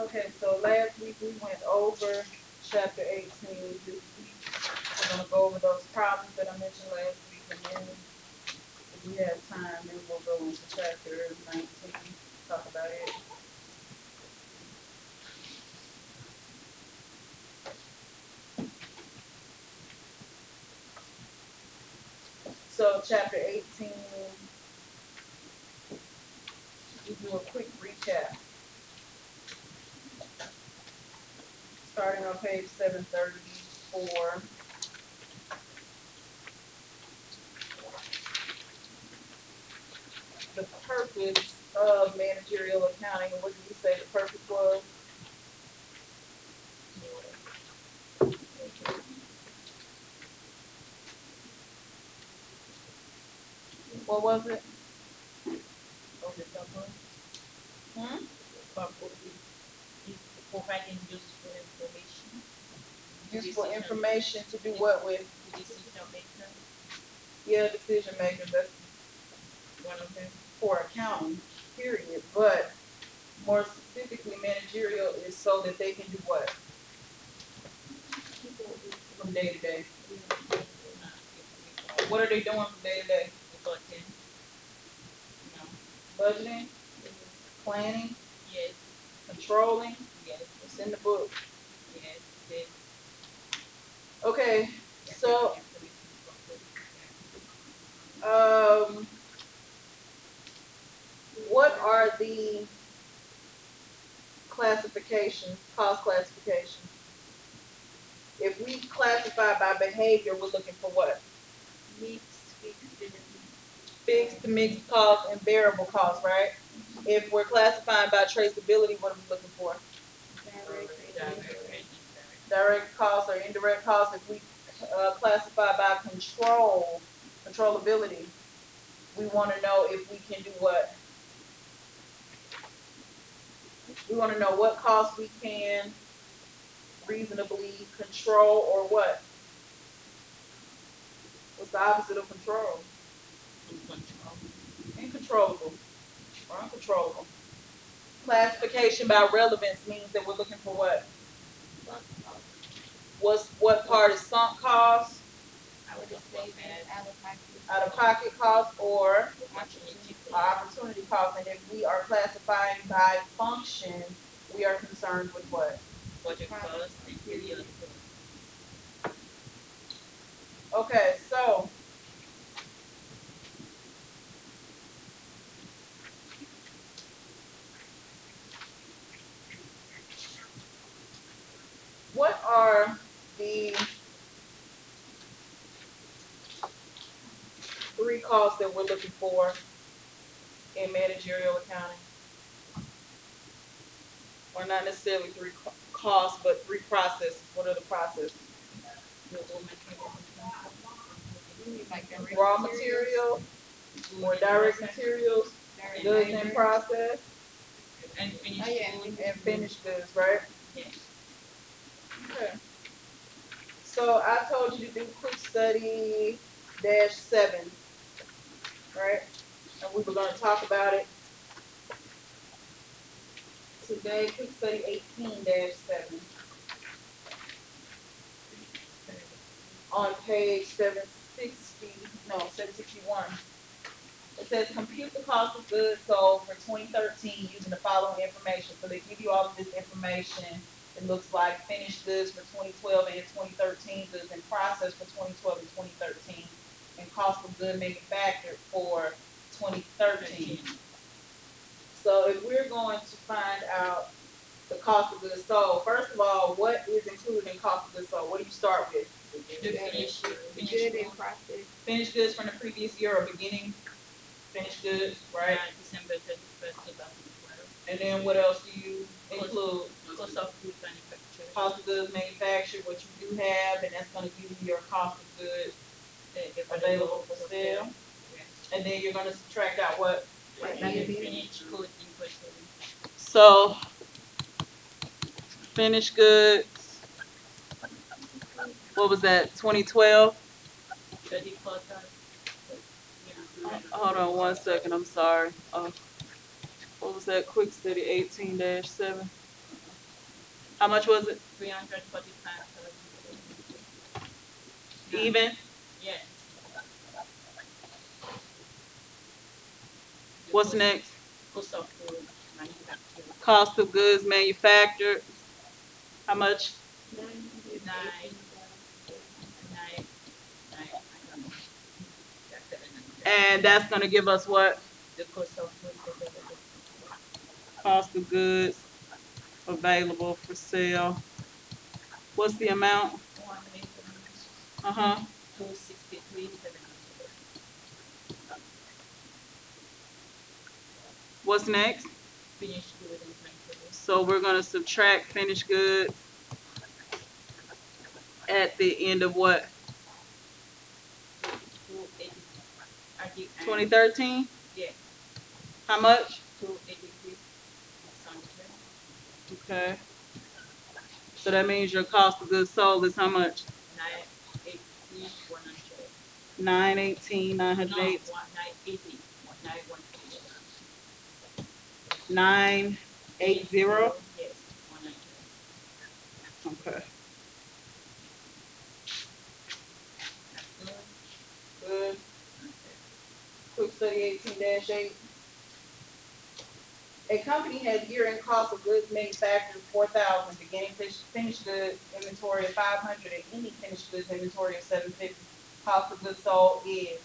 Okay, so last week we went over chapter eighteen, this week we're gonna go over those problems that I mentioned last week, and then if we have time, then we'll go into chapter nineteen, talk about it. So chapter eighteen, we do a quick recap. Starting on page seven thirty-four. The purpose of managerial accounting, what did you say the purpose was? What was it? of the purpose, Hmm? Purpose is, is providing useful information. Useful Decision. information to do what with? to Decision maker, Yeah, decision makers, that's one of them. for accounting, period, but more specifically managerial is so that they can do what? From day to day. What are they doing from day to day? No, Budgeting, mm-hmm. planning, yes, controlling, in the book. Okay, So- um, what are the classifications, cost classifications? If we classify by behavior, we're looking for what? Mix, fixed, Fixed, mixed cost, and variable cost, right? If we're classifying by traceability, what are we looking for? Direct, and indirect. Direct costs or indirect costs, if we, uh, classify by control, controllability, we wanna know if we can do what? We wanna know what costs we can reasonably control or what? What's the opposite of control? Control. Incontrollable or uncontrollable. Classification by relevance means that we're looking for what? What's, what part is sunk cost, I would say that out of pocket cost, or opportunity opportunity cost? And if we are classifying by function, we are concerned with what? budget cost and period. Okay, so. What are the three costs that we're looking for in managerial accounting? Or not necessarily three costs, but three processes. What are the processes? The raw material. more direct materials, goods in process, And finish. Oh, and finished goods, right? Yes. Okay. So I told you to do quick study dash seven, right? And we were gonna talk about it today, quick study eighteen dash seven, on page seven sixty, no, seven sixty-one. It says compute the cost of goods sold for twenty thirteen using the following information. So they give you all of this information. It looks like finished goods for twenty twelve and twenty thirteen, goods in process for twenty twelve and twenty thirteen, and cost of good manufactured for twenty thirteen. So if we're going to find out the cost of goods sold, first of all, what is included in cost of goods sold? What do you start with? The finish, finish Good in process. Finished goods from the previous year or beginning finished goods, right? December thirty-first, two thousand twelve. And then what else do you include? Cost of food manufactured. Cost of goods manufactured, what you do have, and that's gonna give you your cost of goods, Available for sale. And then you're gonna subtract out what? Right, And like a finish food inventory. So, finished goods. What was that, twenty twelve? Thirty-four thousand. Yeah. Hold on one second, I'm sorry. Uh, what was that, quick study eighteen dash seven? How much was it? Three hundred forty-five thousand. Even? Yes. What's next? Cost of food manufactured, Cost of goods manufactured. How much? nine, nine, nine, I don't know. That's seven hundred. And that's gonna give us what? The cost of food available. Cost of goods available for sale. What's the amount? Uh-huh. two sixty-three, seven hundred. What's next? Finished good inventory, So we're gonna subtract finished goods at the end of what? two eighty, at the end. Twenty thirteen? Yeah, How much? two eighty-three, something, Okay. So that means your cost of goods sold is how much? nine eighty, one hundred. Nine eighteen, nine hundred No, eight, one, nine eighty, one, nine one eighty. nine eight zero? Yes, one hundred. Okay. Good. Quick study eighteen eight. A company has year-end cost of goods manufactured four thousand, beginning finished, finished goods inventory of five hundred, and ending finished goods inventory of seven fifty. Cost of goods sold is,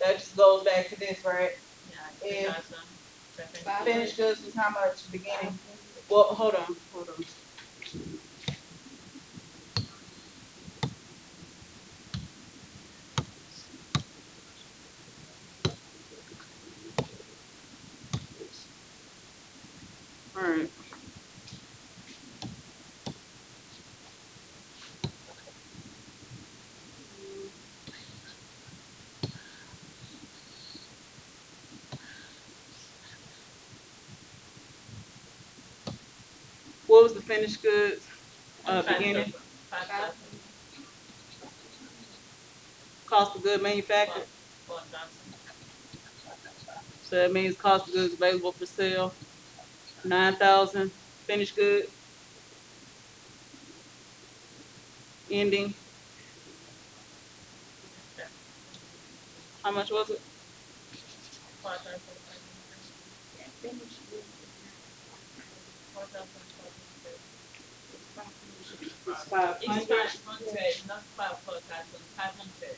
that just goes back to this, right? Yeah, Yeah. two thousand, seven. Finished goods is how much beginning? Well, hold on, hold on. Alright. What was the finished goods, uh, beginning, thousand, Five thousand, cost of good manufactured? four thousand, So that means cost of goods available for sale, nine thousand, finished good. Ending, how much was it? four thousand, five hundred. Four thousand, five hundred. It's five It's hundred. five hundred, not five, four thousand, five hundred.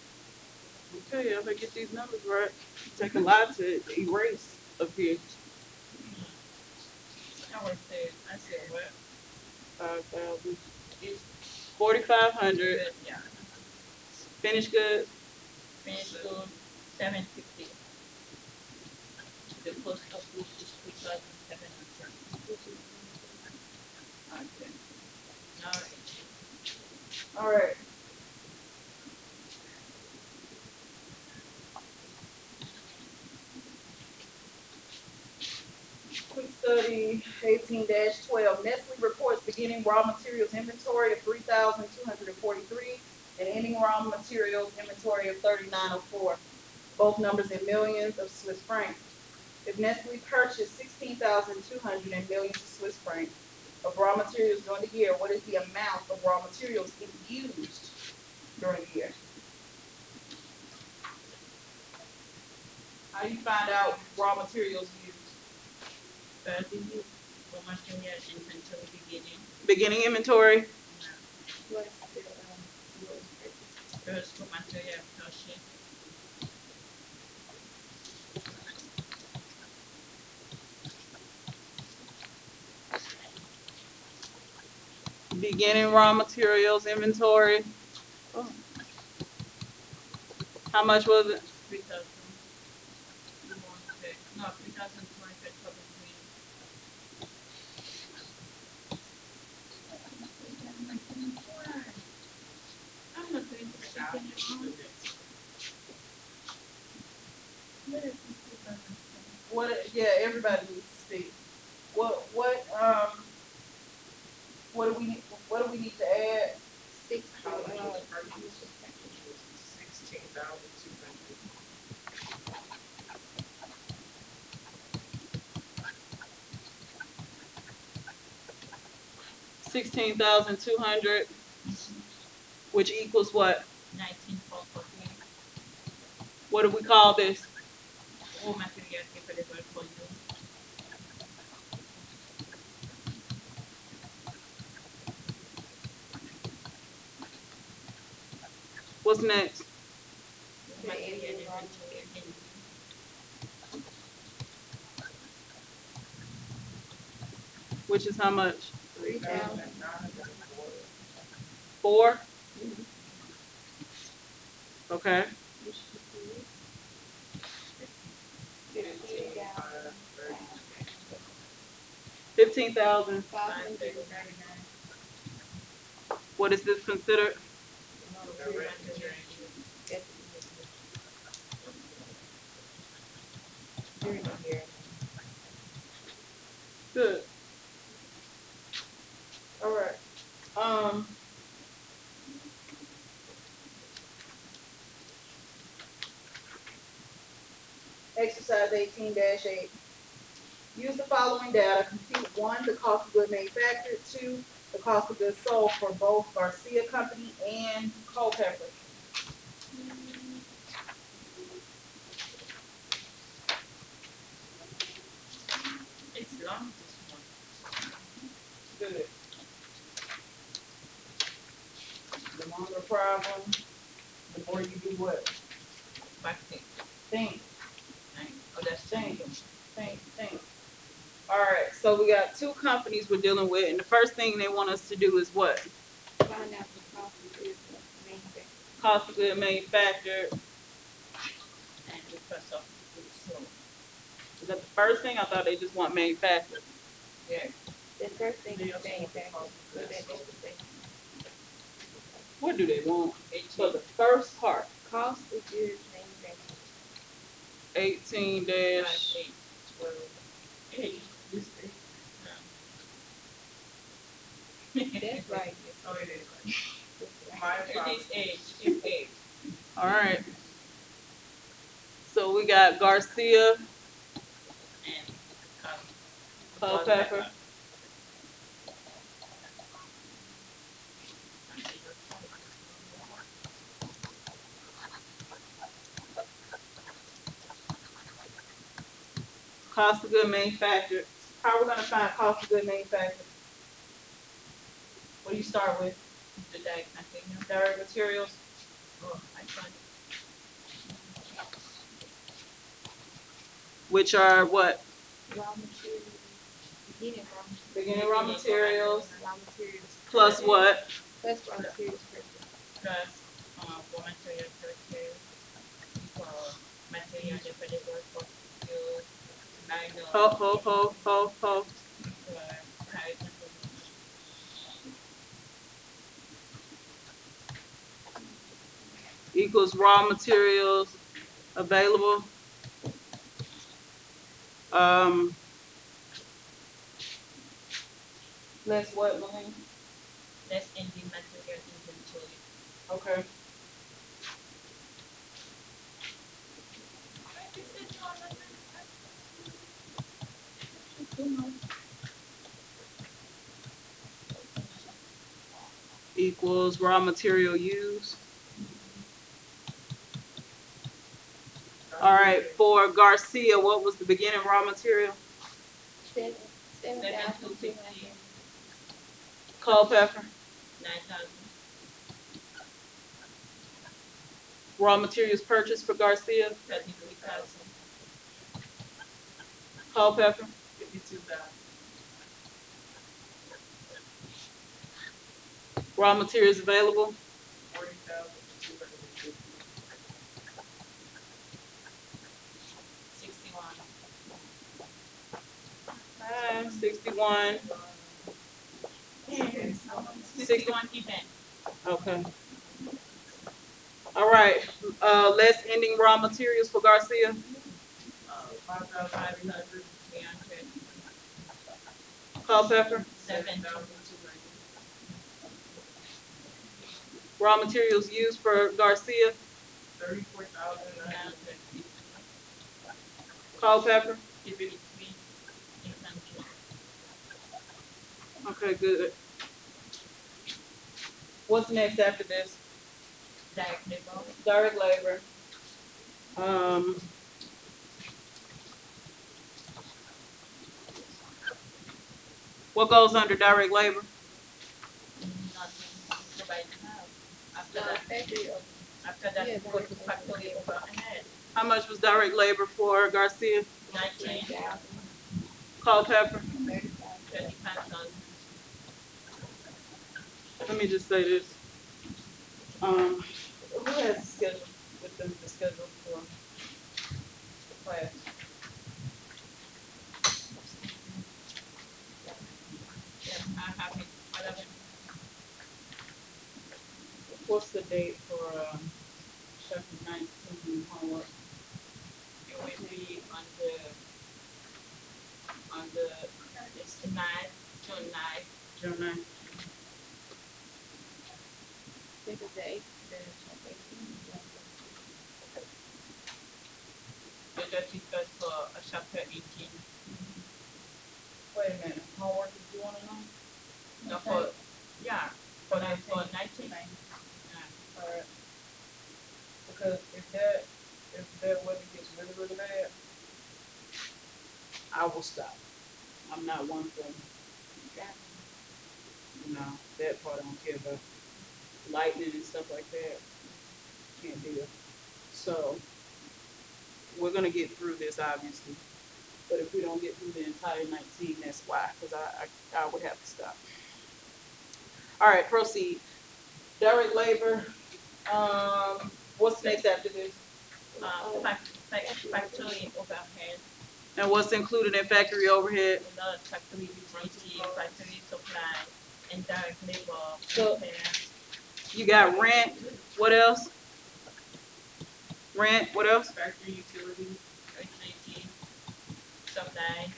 Okay, if I get these numbers right, take a lot to erase up here. I would say, I said, well, Five thousand, it's forty-five hundred, yeah. finished goods, Finished good, seven fifty. The cost of which is two thousand seven hundred. Okay. Now, Alright. Quick study eighteen twelve, Nestle reports beginning raw materials inventory of three thousand two hundred and forty-three and ending raw materials inventory of thirty-nine oh four. Both numbers in millions of Swiss francs. If Nestle purchased sixteen thousand two hundred in millions of Swiss francs of raw materials during the year, what is the amount of raw materials it used during the year? How do you find out raw materials used? First, you, raw material inventory beginning, beginning inventory, first raw material beginning raw materials inventory. Oh. How much was it? What, yeah, everybody needs to speak. What, what, um, what do we, need? What do we need to add? Six How much hundred. was our use of packages? Sixteen thousand two hundred. sixteen thousand two hundred, which equals what? nineteen four forty, What do we call this? all materials available for you. What's next? Material inventory in Which is how much? Three thousand nine hundred and four. Okay, Fifteen, five, thirty. fifteen thousand. five hundred ninety-nine. What is this considered? Good. Alright, um. Exercise eighteen eight. Use the following data, compute one, the cost of goods manufactured, two, the cost of goods sold for both Garcia Company and Culpepper. It's long, this one. Good. The longer problem, the more you do what? Back thing, Think. nine, oh, that's Thank ten. you, thank, thank. Alright, so we got two companies we're dealing with, and the first thing they want us to do is what? Find out the cost of goods manufactured. Cost of good manufactured, And the first of goods sold. is that the first thing? I thought they just want manufactured. Yeah, The first thing They is also want manufactured, cost of so goods that sold. is the second. What do they want? For the first part, Cost of goods manufactured. eighteen five, dash, eight, twelve, eight, That's right. Oh, it is. My eight. alright. So we got Garcia, And. Culpepper, good manufactured. How are we gonna find cost of good manufacturing? What do you start with? The direct material, Direct materials, oh, I thought, which are what? Raw materials, beginning raw, materials, Beginning raw materials, raw materials. plus what? Plus raw materials purchase. plus, uh, for material purchase, for material available for you, nine, Ho, ho, ho, ho, ho. Equals raw materials available. Um. Less what, Malene? less in the material inventory. Okay. Equals raw material used. All right, for Garcia, what was the beginning raw material? Seven, seven Seven thousand two two fifty, hundred. Culpepper, nine thousand, raw materials purchased for Garcia, thirty-three thousand, Culpepper, into raw materials available. Sixty one. Sixty one. Sixty one. Okay. All right. Uh, less ending raw materials for Garcia. Uh, Culpepper, seven, thousand two hundred. raw materials used for Garcia, Thirty-four thousand nine hundred. hundred fifty, Culpepper, fifty-three, eight hundred, okay, good. What's next after this? Direct labor, Direct labor. Um. What goes under direct labor? How much was direct labor for Garcia? nineteen, Culpepper? Let me just say this. Um, who has the schedule with them, the schedule for the class? Yes, I have it, What's the date for, um, chapter nineteen homework? it will be on the, on the, it's the ninth, June ninth, June ninth? Think of the eight, the eighteen. the for chapter eighteen. Wait a minute, homework if you wanna know? No, for, yeah, for nine, for nineteen. Alright. Because if that, if that weather gets really, really bad, I will stop. I'm not one for, you know, that part I don't care about. Lightning and stuff like that, can't deal. So, we're gonna get through this obviously, but if we don't get through the entire nineteen, that's why, cause I, I, I would have to stop. Alright, proceed. Direct labor, um, what's next after this? Uh, fac- fac- factory overhead, And what's included in factory overhead? another factory utility, factory supply, and direct labor, So- You got rent, what else? Rent, what else? Factory utilities, utility, supply.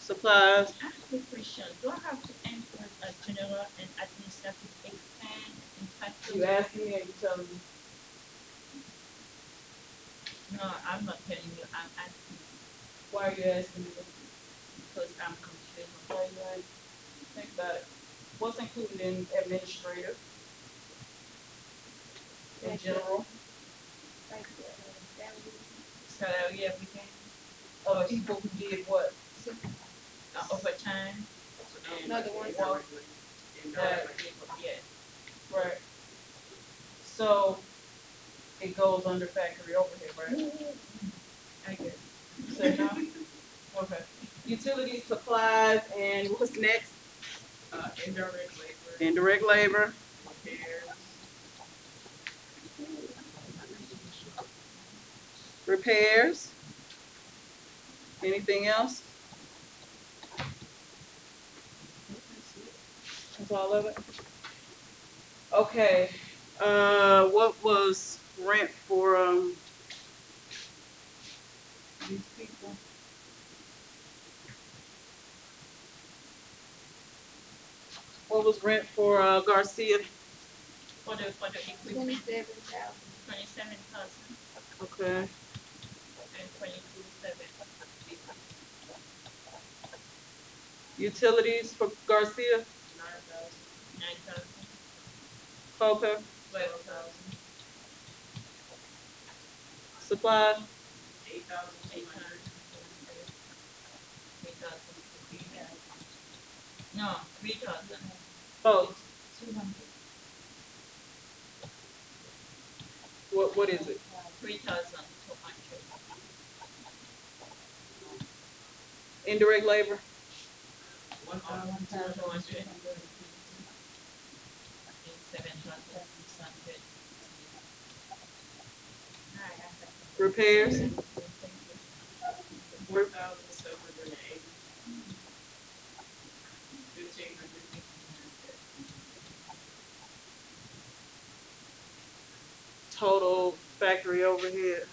Supplies, I have a question, do I have to enter a general and administrative expense in factory? you asking me or you telling me? No, I'm not telling you, I'm asking Why are you asking me? because I'm confused. Why you asking? Think about it. What's included in administrative? In general, Like, uh, salary, Salary, everything, of people who did what? Uh, overtime, and. No, the ones- indirectly, Direct indirectly. labor, yes. Right. So, it goes under factory overhead, right? I guess. Say no? Okay. Utilities, supplies, and what's next? Uh, indirect labor, Indirect labor. repairs, Repairs? Anything else? That's all of it? Okay, uh, what was rent for, um, these people? What was rent for, uh, Garcia? For the, for the equipment, twenty-seven thousand, twenty-seven thousand Okay, and twenty-two seven. utilities for Garcia, nine thousand, Coca, twelve thousand, supplies, eight thousand eight hundred, hundred, three thousand, three thousand. No, three thousand. both, Two hundred. what, what is it? Three thousand two hundred. Indirect labor, one thousand Two hundred, hundred. And seven thousand six hundred. Repairs, hundred, total factory overhead.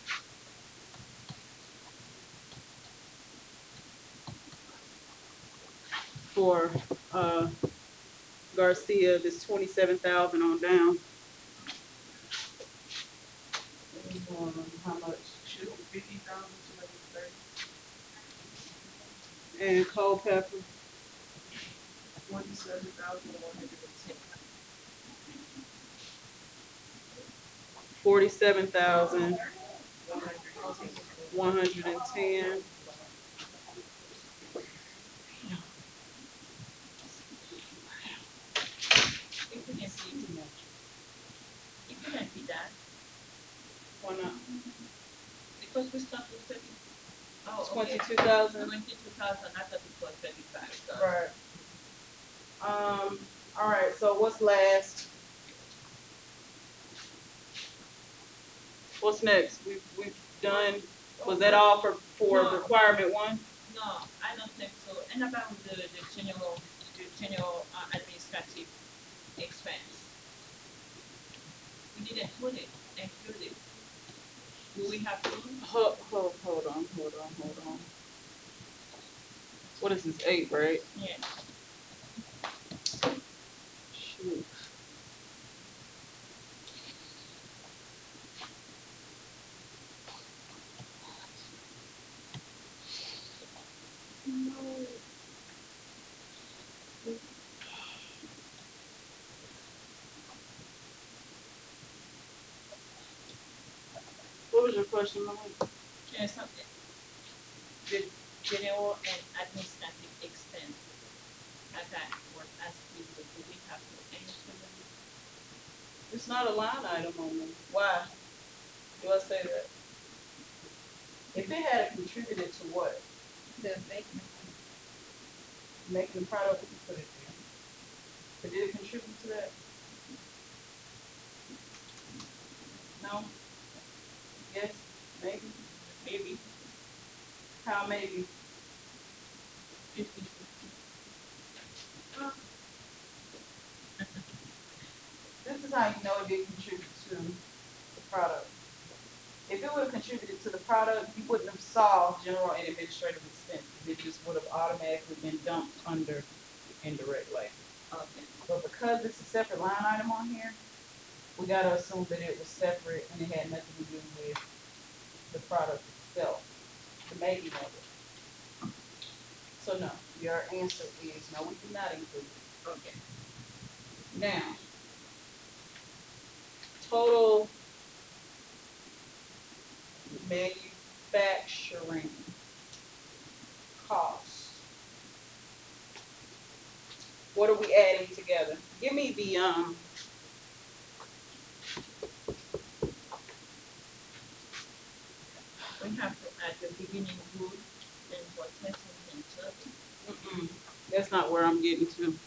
For, uh, Garcia, this twenty-seven thousand on down. Um, how much? should be fifty thousand two hundred and thirty. And Culpepper, Forty-seven thousand one hundred and ten. Forty-seven thousand One hundred and ten. one hundred and ten. It couldn't be, it couldn't be that, Not? because we start with thirty. Oh, okay. Twenty-two thousand? Twenty-two thousand, I thought it was thirty-five. Right. Um, alright, so what's last? What's next? We've, we've done, was that all for, for No. requirement one? No, I don't think so. And about the, the general, the general uh, administrative expense. We didn't put it. Do we have? Hold, hold, hold on, hold on, hold on. What is this, eight, right? Yeah. What was your question, Yeah, something. The general and administrative expense. As I was asking, do we have to include it? It's not a line item on there. Why? Do I say that? If it had contributed to what? The. Making the product, we can put it there. But did it contribute to that? No? Yes? Maybe? Maybe How maybe? This is how you know it didn't contribute to the product. If it would have contributed to the product, you wouldn't have saw general and administrative expenses. It just would have automatically been dumped under indirect labor. Okay. Um, but because it's a separate line item on here, we gotta assume that it was separate and it had nothing to do with the product itself, the making of it. So no, your answer is no, we do not include it. Okay. Now, total manufacturing cost. What are we adding together? Give me the, um, We have to add the beginning good and for testing and serving. mm-mm, that's not where I'm getting to. Um,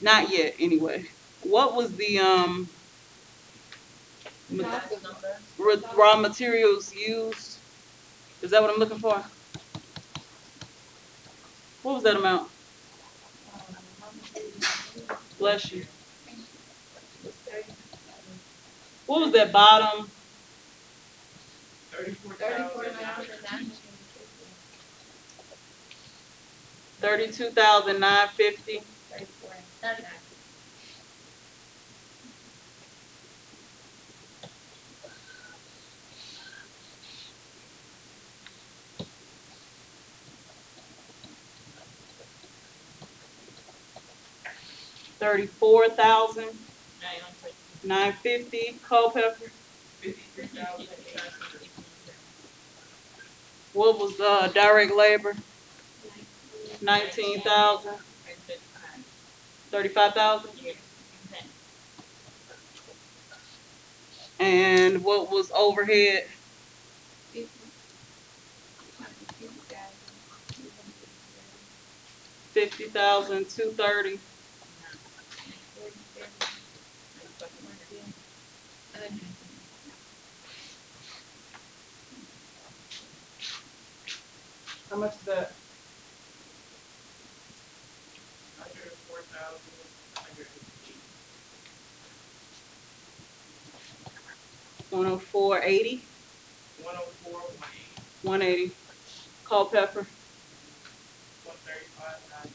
Not yet, anyway. What was the, um, ma- That's the number. ra- raw materials used? Is that what I'm looking for? What was that amount? Bless you. What was that bottom? Thirty-four Thirty-four thousand nine thousand hundred nine and hundred Thirty-two thousand nine fifty? thirty-four thousand Nine fifty Culpepper? What was, uh, direct labor? Nineteen. Thousand? And thirty-five. Thousand? And what was overhead? Fifty. Thousand, two thirty. How much is that? Oh four eighty, one oh four, one eighty, one eighty. Culpepper, 135.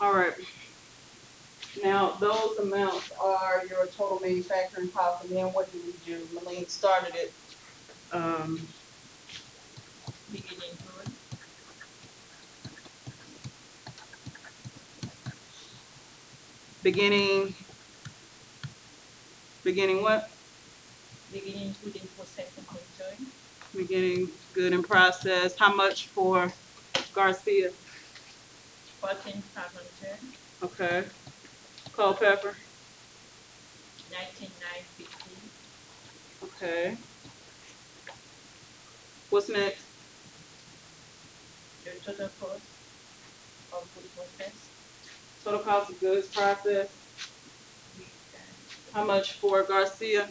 All right. Now, those amounts are your total manufacturing cost, and then what do we do? Malene started it, um, beginning it. beginning beginning what? beginning food in processing inventory, Beginning good in process. How much for Garcia? fourteen five hundred, Okay. Culpepper? nineteen nine fifty, Okay. What's next? the total cost of food process, Total cost of goods processed. How much for Garcia?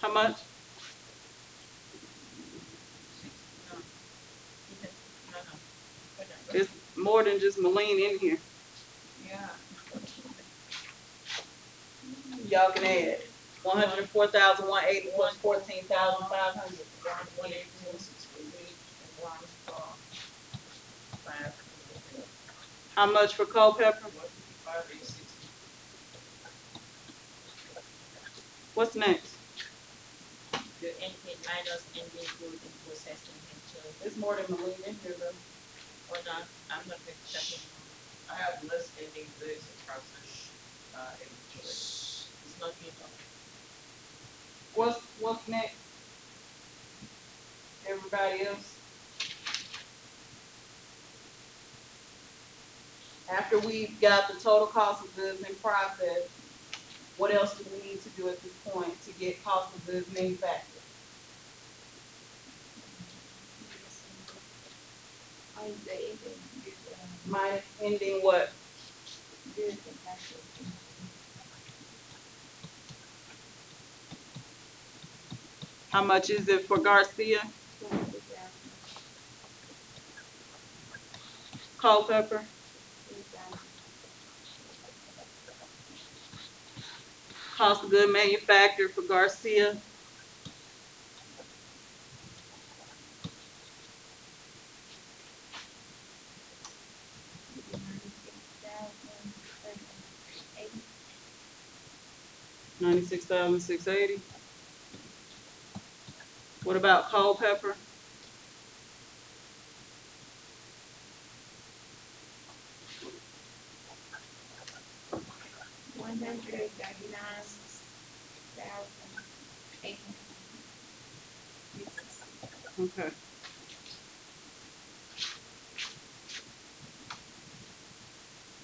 How much? six, no, even, no, no, hold on. It's more than just Moline in here. Yeah. Y'all can add. One hundred and four thousand, one eighty plus fourteen thousand five hundred. One, one eighty-four, six eight, and one for five. How much for Culpepper? One fifty-five, eight sixty. What's next? The ending minus ending food in processing inventory, It's more than Moline in here though. or not, I'm not going to check it. I have less ending goods in process, uh, inventory. It's not enough. What's, what's next? Everybody else? After we've got the total cost of goods in process, what else do we need to do at this point to get cost of goods manufactured? On the ending, Minus ending what? good and How much is it for Garcia? Culpepper? Cost of good manufactured for Garcia? Ninety-six thousand six eighty. What about Culpepper? one hundred thirty-nine thousand, eight hundred. Okay.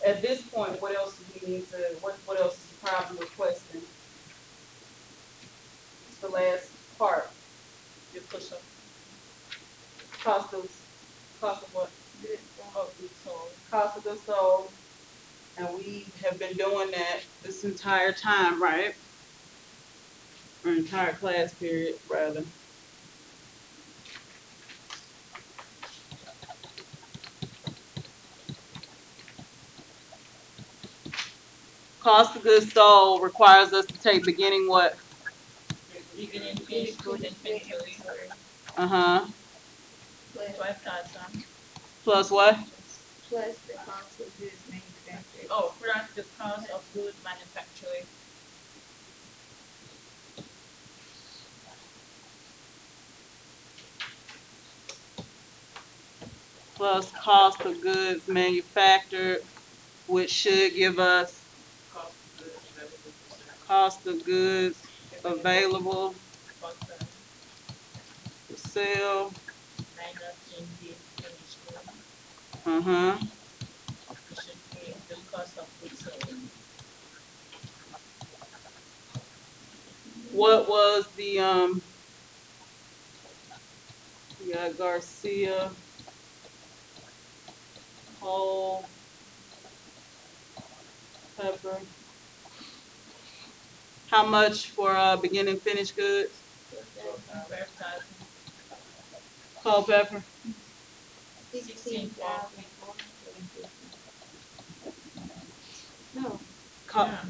At this point, what else do we need to, what, what else is the problem requesting? It's the last part, The cost of, cost of, cost of what? Good, um, of goods sold, Cost of goods sold. And we have been doing that this entire time, right? Or entire class period, rather. Cost of goods sold requires us to take beginning what? beginning finished food inventory, Uh-huh, plus, twelve thousand. plus what? plus the cost of goods Oh, plus the cost of good manufacturing, Plus cost of goods manufactured, which should give us Cost of goods, eleven percent. cost of goods available to sell. minus ending finished good, Uh-huh. it should be the cost of goods sold. What was the, um, got Garcia, Cole, Pepper. How much for, uh, beginning finished goods? Thousand, Culpepper? Sixteen thousand, four hundred and fifty. No. Co- yeah,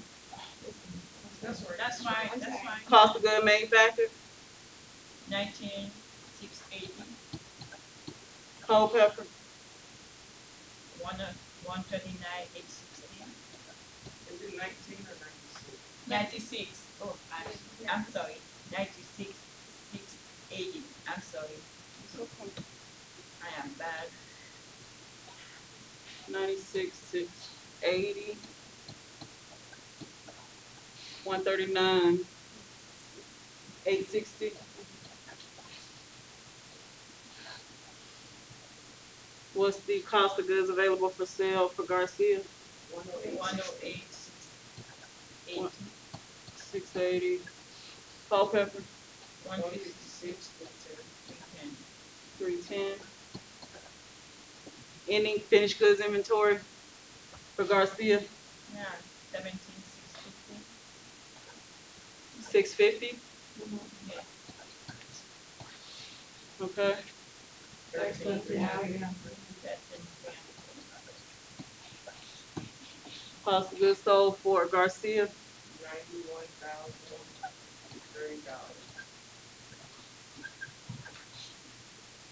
That's right. that's fine, I'm that's sorry. fine, Cost of good manufactured? nineteen, six eighty, Culpepper? one, uh, one thirty-nine, eight sixty, Is it nineteen or ninety-six? ninety-six, Oh, I, I'm sorry, ninety-six, six eighty, I'm sorry, It's okay. I am bad. Ninety-six, six eighty. One thirty-nine, eight sixty. What's the cost of goods available for sale for Garcia? One oh eight. One oh eight, eighty, One- Six eighty. Culpepper, one One fifty-six, three ten. Ending finished goods inventory for Garcia, Yeah, seventeen, 650? Okay. Excellent. Apostle Sold for Garcia. Dollars.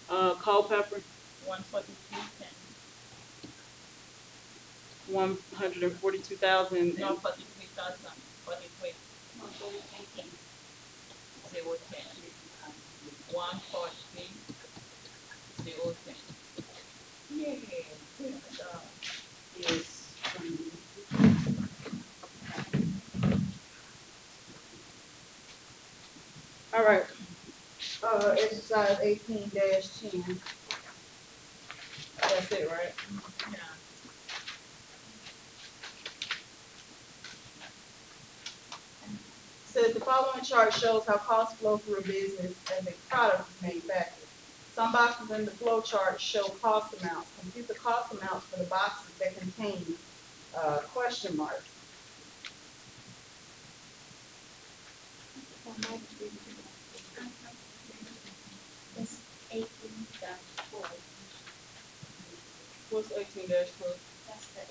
Uh, Culpepper, One forty-two ten, one hundred and forty-two thousand. no zero ten. One forty-three, zero ten. Yeah, good job. Yes. All right, Uh, exercise eighteen dash ten. That's it, right? Yeah. Says the following chart shows how costs flow through a business as a product is manufactured. Some boxes in the flow chart show cost amounts. Compute the cost amounts for the boxes that contain, uh, question marks. It's eighteen dash four. what's eighteen dash twelve? That's the,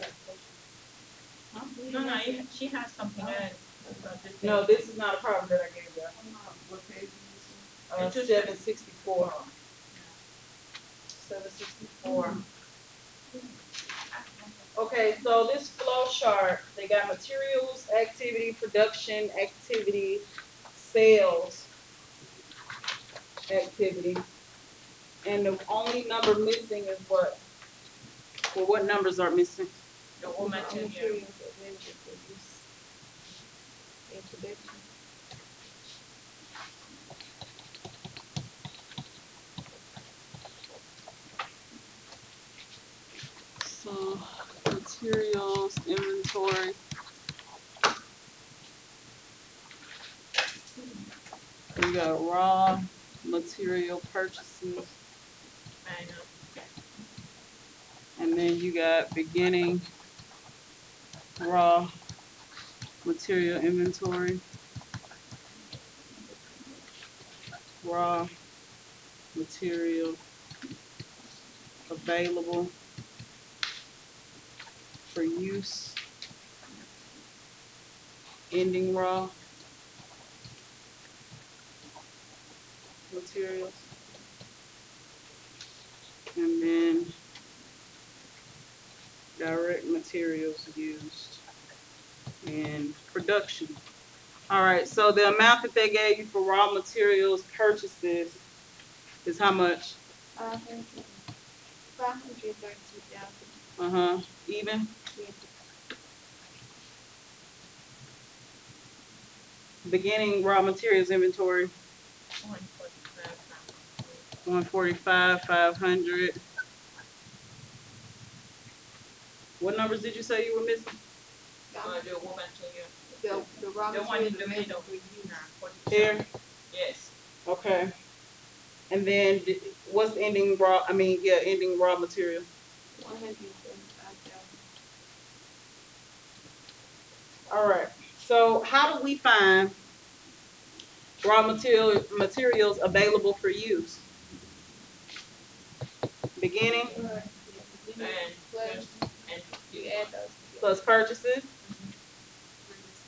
third portion. No, no, you- she has something else. About this No, this is not a problem that I gave you. What page is Uh, It's just- seven sixty-four. Seven sixty-four. Okay, so this flow chart, they got materials, activity, production, activity, sales, activity. And the only number missing is what? Well, what numbers are missing? The raw material, Materials available for use. in production. Materials, inventory. We got raw material purchases, and then you got beginning raw material inventory. Raw material available for use. Ending raw materials. And then direct materials used in production. All right, so the amount that they gave you for raw materials purchases is how much? Five hundred, five hundred thirty-two thousand. Uh-huh, even? Beginning raw materials inventory, One forty-five, five. one forty-five, five hundred. What numbers did you say you were missing? Uh, the raw material, The, the raw the one in materials the middle. for use. Nah, forty-two. Here, Yes, okay. And then d- what's ending raw, I mean, yeah, ending raw material? One hundred seventy-five thousand. All right, so how do we find raw material, materials available for use? Beginning Plus, plus purchases,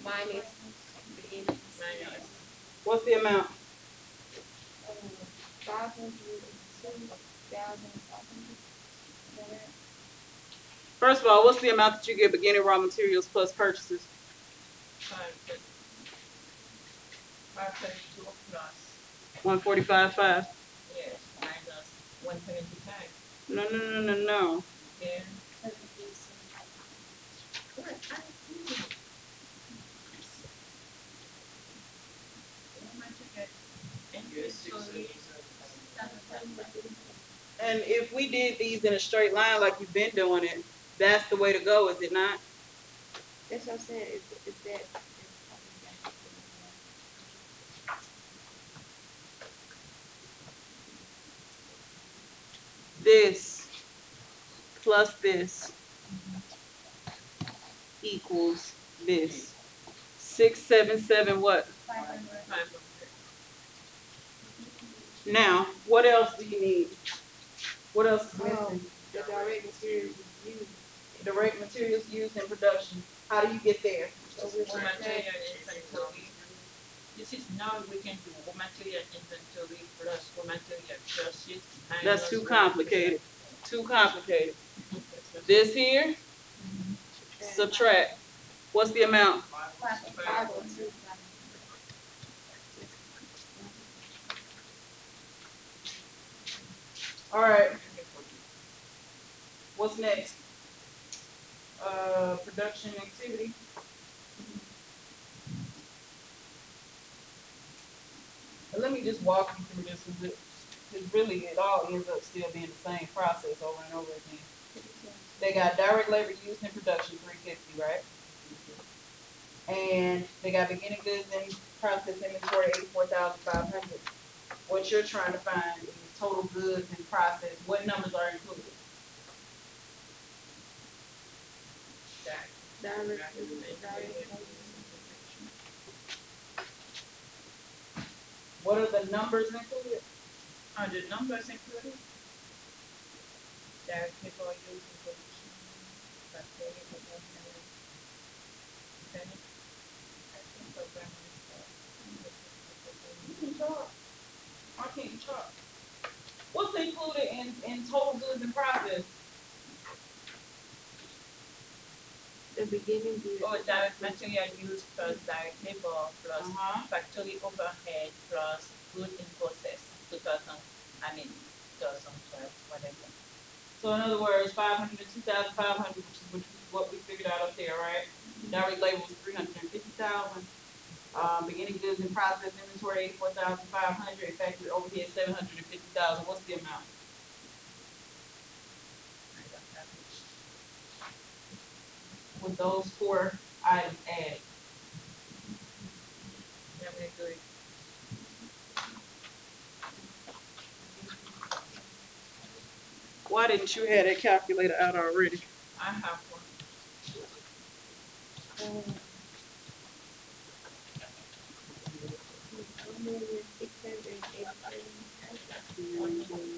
minus what's the amount? First of all, what's the amount that you get beginning raw materials plus purchases? Five, but Five thirty-two plus, One forty-five five? yes, minus one seventy-five, No, no, no, no, no. then. Seventy-eight, seventy-five. Correct, I see it. How much you get? Yes, six Inventory, seventy-seven. And if we did these in a straight line like you've been doing it, that's the way to go, is it not? That's what I'm saying, is, is that. This plus this equals this. Six, seven, seven, what? Five hundred. five hundred. Now, what else do you need? What else is missing? Um, the direct materials used. Direct materials used in production. How do you get there? Raw material inventory. This is now we can do raw material inventory plus raw material purchase. That's too complicated. Too complicated. This here, subtract. What's the amount? Five, five two. Alright, what's next? Uh, production activity. And let me just walk you through this, cause it, really it all ends up still being the same process over and over again. They got direct labor used in production, three fifty, right? And they got beginning goods and process inventory, eighty-four thousand five hundred. What you're trying to find is total goods in process, what numbers are included? That-. What are the numbers included? Are the numbers included? Direct people are used in production, factory, overhead. Then, I think program You can chart. Why can't you chart? What's included in, in total goods and process? The beginning good. Or direct material used plus direct labor plus Uh-huh. factory overhead plus good in process, two thousand, I mean, two thousand twelve, whatever. So in other words, five hundred and two thousand five hundred, which is which is what we figured out up there, right? Direct labor was three hundred and fifty thousand. Um, beginning goods in process inventory eighty-four thousand five hundred, factory overhead seven hundred and fifty thousand, what's the amount? I don't have it. With those four items added? Then we do it. Why didn't you have that calculator out already? I have one. Um, One million, six hundred and eighty-three.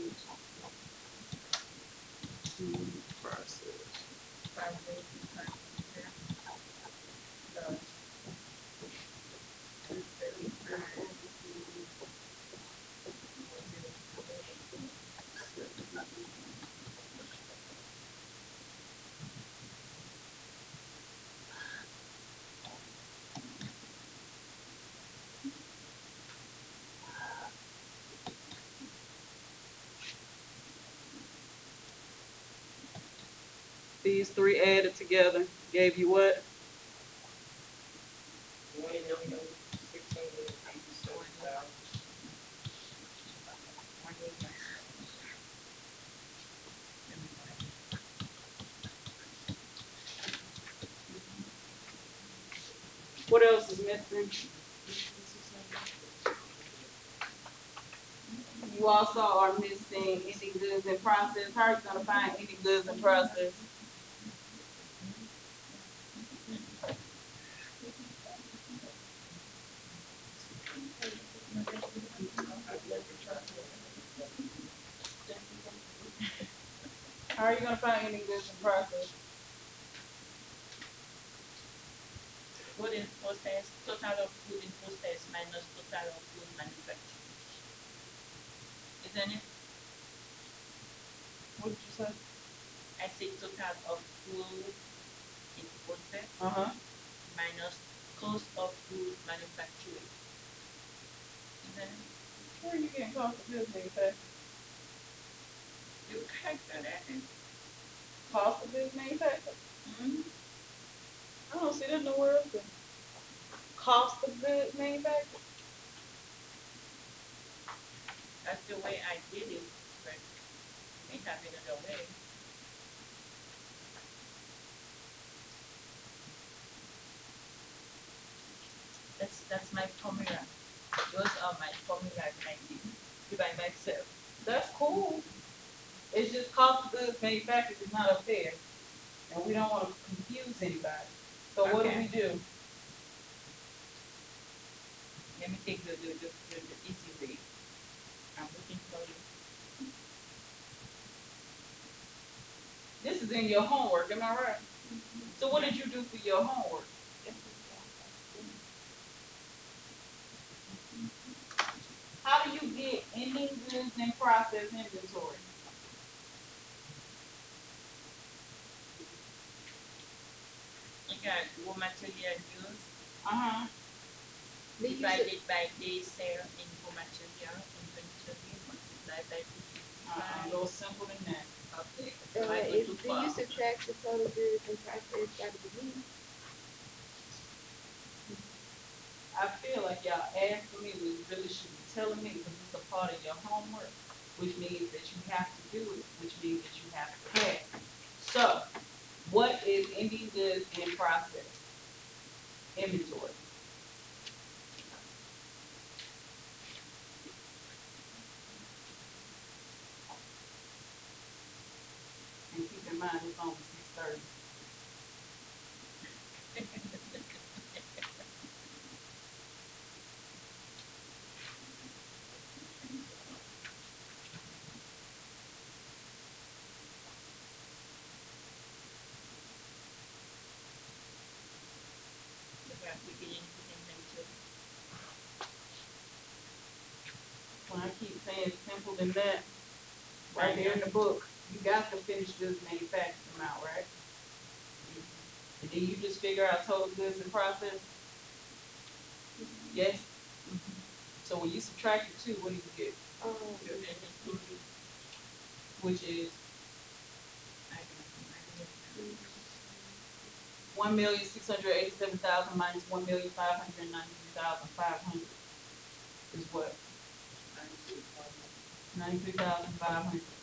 These three added together gave you what? One million, six hundred and eighty-seven thousand. one day, yes. What else is missing? You also are missing any goods in process. How are you gonna find any goods in process? How are you gonna find any goods in process? In process, total of food in process minus total of food manufacturing. Isn't it? What did you say? I say total of food in process Uh-huh. minus cost of food manufacturing. then Where are you getting cost of goods manufactured? you calculate that. Cost of goods manufactured? Mm-hmm. I don't see that nowhere else. Cost of goods manufactured? That's the way I did it, but may have it another way. That's, that's my formula. Those are my formulas I did by myself. That's cool. It's just cost of goods manufactured is not up there. And we don't wanna confuse anybody. So what do we do? Let me take the, the, the, the, the easy way. I'm looking for you. This is in your homework, am I right? So what did you do for your homework? How do you get ending goods and process inventory? You got raw material use Uh-huh. The use of, divided by day sale in raw material inventory multiplied by fifty-five. go simple than that. Okay. uh, I go is, do far. you subtract the total goods and prices at the beginning? I feel like y'all asking me, we really should be telling me, because it's a part of your homework, which means that you have to do it, which means that you have to pass. So, what is ending goods in process? Inventory. And mind, it's only six thirty. We are beginning to inventory. When I keep saying it's simple than that, right there in the book, you got the finished goods manufactured amount, right? And then you just figure out total goods and process? Yes? So when you subtract the two, what do you get? Um, Which is I don't know, I don't know. one million, six hundred eighty-seven thousand minus one million, five hundred ninety-three thousand, five hundred. Is what? Ninety-three thousand, five hundred.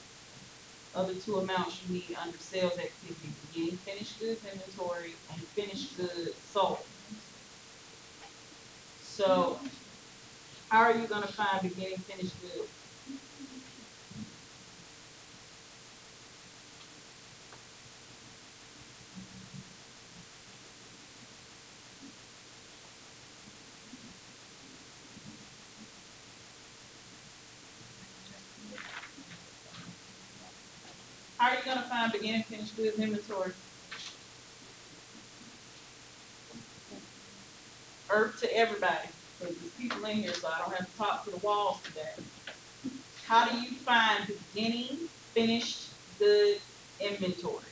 Other two amounts you need under sales activity, beginning finished goods inventory and finished goods sold. So, how are you gonna find beginning finished goods? Beginning finished goods inventory? Earth to everybody, because there's people in here, so I don't have to talk to the walls today. How do you find beginning finished goods inventory?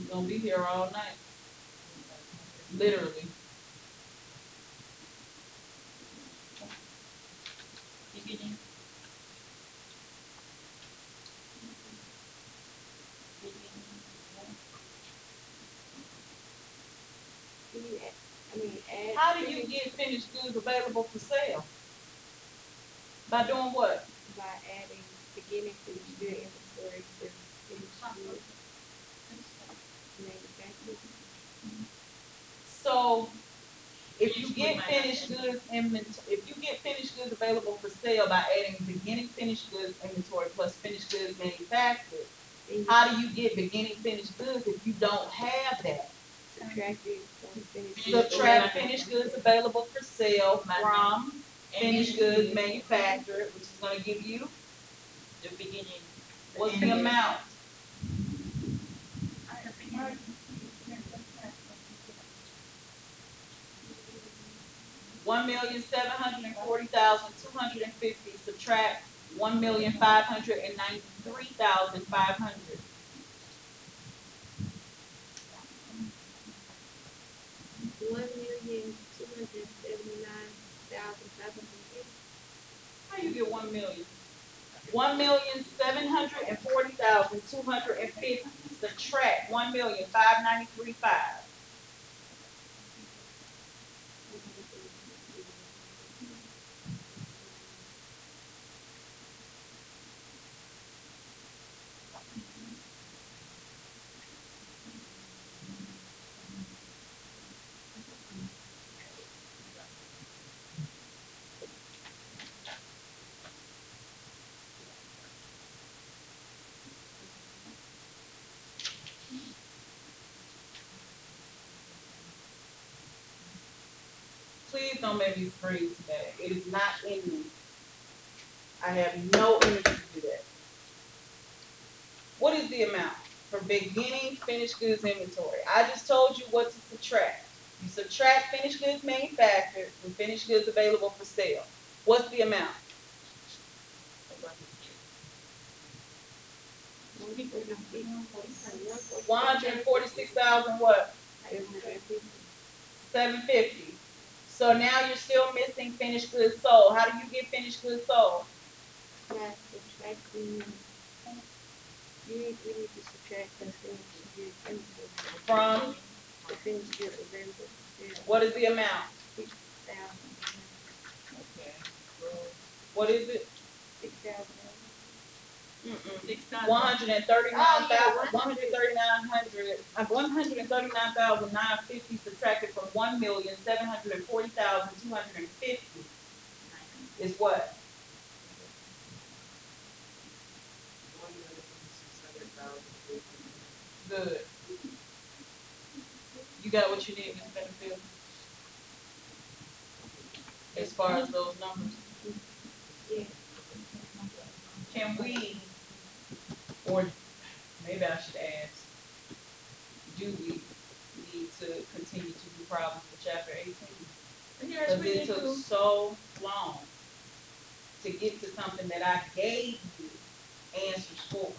We're gonna be here all night, literally. Beginning. Beginning, do you add, I mean, add. How do you get finished goods available for sale? By doing what? By adding beginning finished good inventory to finished good So, if you get finished goods inventory, if you get finished goods available for sale by adding beginning finished goods inventory plus finished goods manufactured, mm-hmm. how do you get beginning finished goods if you don't have that? subtract it from finished. Finished goods. Subtract finished goods available for sale from finished goods manufactured, which is gonna give you, The beginning. what's the amount? One million, seven hundred and forty thousand, two hundred and fifty, subtract one million five hundred and ninety-three thousand five hundred. One million, two hundred seventy-nine thousand, five hundred fifty. How do you get one million? One million seven hundred and forty thousand two hundred and fifty, subtract one million five ninety-three five. Don't make me scream today. It is not in me. I have no energy to do that. What is the amount for beginning finished goods inventory? I just told you what to subtract. You subtract finished goods manufactured from finished goods available for sale. What's the amount? One hundred forty-six thousand what? Seven fifty. So now you're still missing finished goods sold. How do you get finished goods sold? Not subtracting. You need, we need to subtract the finished goods inventory. From, The finished goods available, yeah, what is the amount? Okay. What is it? six thousand. Mm-mm. Six thousand. One hundred and thirty-nine Oh, yeah, thousand, one hundred thirty-nine hundred, uh, one hundred and thirty-nine thousand nine fifty subtracted from one million seven hundred and forty thousand two hundred and fifty is what? One million six hundred thousand eight hundred. Good. You got what you need, Ms. Benefield? As far as those numbers? Yeah. Can we, or maybe I should ask, do we need to continue to do problems with chapter eighteen? Cause we it took to. so long to get to something that I gave you answers for.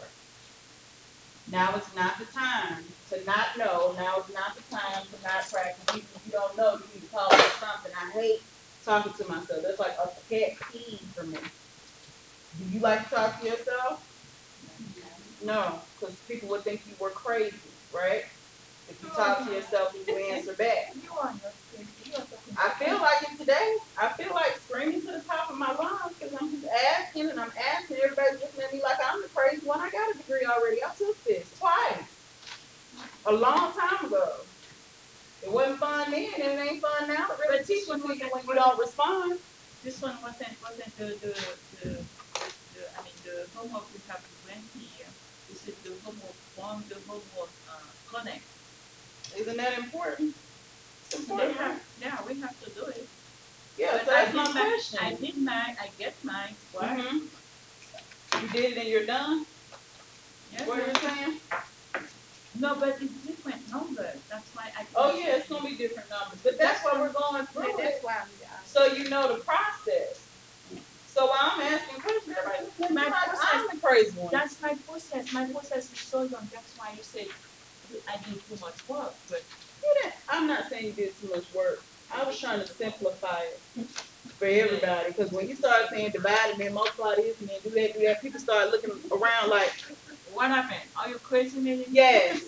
Now it's not the time to not know, now it's not the time to not practice, even if you don't know, you need to call it something, I hate talking to myself, that's like a pet peeve for me. Do you like to talk to yourself? No, cause people would think you were crazy, right? If you talk to yourself and you answer back. You are not, you are talking. I feel like it today. I feel like screaming to the top of my lungs because I'm just asking and I'm asking. Everybody's looking at me like I'm the crazy one. I got a degree already. I took this twice. A long time ago. It wasn't fun then and it ain't fun now. It really But this you when you don't respond. This one wasn't, wasn't the, the, the, the, I mean, the homework we have to bring here. This is the homework from the homework, uh, connect. Isn't that important? It's important. have, yeah, we have to do it. Yeah, But so I that's my did my- I did mine, I get mine, why? Mhm. You did it and you're done? Yes, What are you saying? No, but it's different numbers, that's why I. Oh yeah, it's gonna be different numbers, but that's why we're going through it. that's why I'm, So you know the process. So while I'm asking questions, everybody My I'm the crazy one. That's my process, my process is so long, that's why you said I did too much work. But I'm not saying you did too much work. I was trying to simplify it for everybody, because when you start saying divide and then multiply this and then do that, do that, people start looking around like, what happened? Are you crazy, Millie? yes,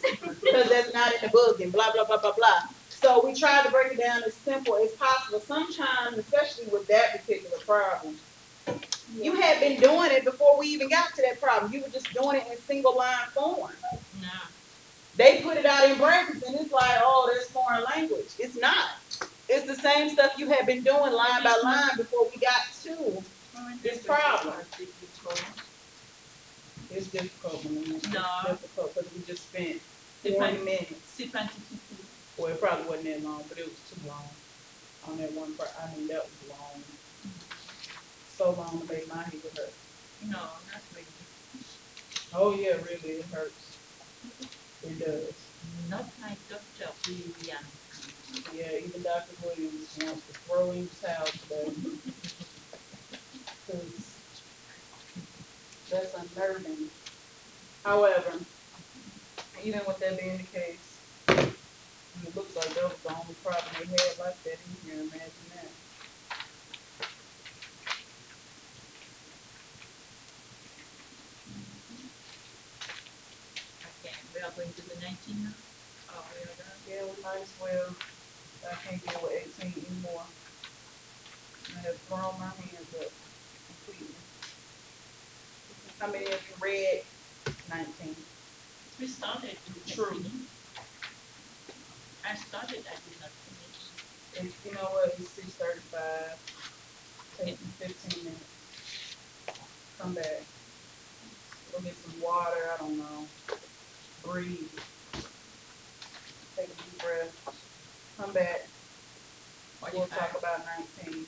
because that's not in the book and blah, blah, blah, blah, blah. So we tried to break it down as simple as possible. Sometimes, especially with that particular problem, you had been doing it before we even got to that problem. You were just doing it in single line form. No. They put it out in brackets and it's like, oh, there's foreign language. It's not. It's the same stuff you had been doing line by line before we got to. This problem. It's difficult when it's No. difficult because we just spent C'est twenty pas, minutes. c'est pas difficile. Well, it probably wasn't that long, but it was too long on that one. I mean, that was long. So long make my head hurt. No, not really. Oh, yeah, really, it hurts. It does. Not my doctor, William. Yeah, even Dr. Williams wants to throw the towel today. 'Cause That's unnerving. However, even with that being the case, it looks like that was the only problem they had like that in here, imagine that. Okay, we are to the nineteen now? Oh, we are? Yeah, we might as well, I can't deal with eighteen anymore. I have thrown my hands up completely. How many of you read nineteen? We started to True. finish. I started, I did not finish. It's, you know what, it's six thirty-five, take you fifteen minutes. Come back. Go get some water, I don't know, breathe. Take a deep breath, come back, we'll talk Forty-five. about nineteen.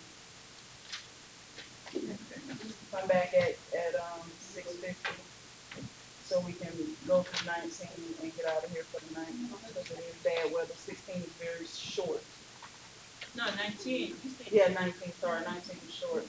Come back at, at, um, six fifty, so we can go through nineteen and get out of here for the night. Because it is bad weather, sixteen is very short. No, nineteen. Yeah, nineteen, sorry, nineteen is short.